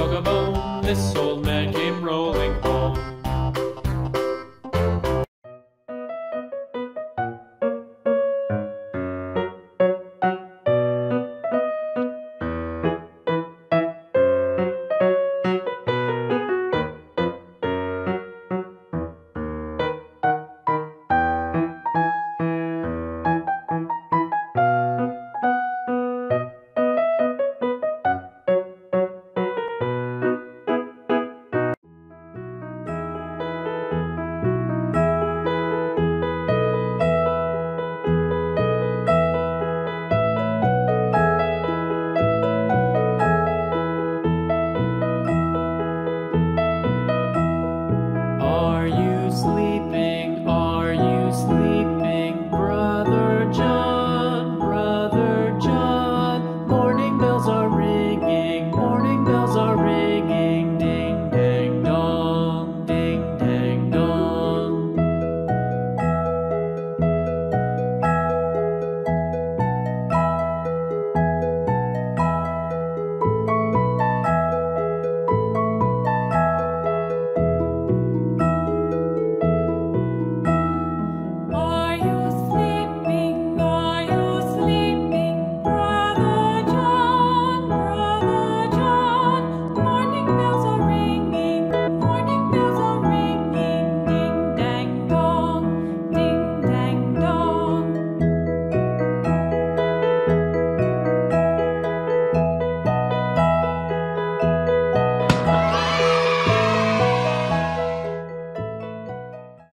dog a bone. This old man came rolling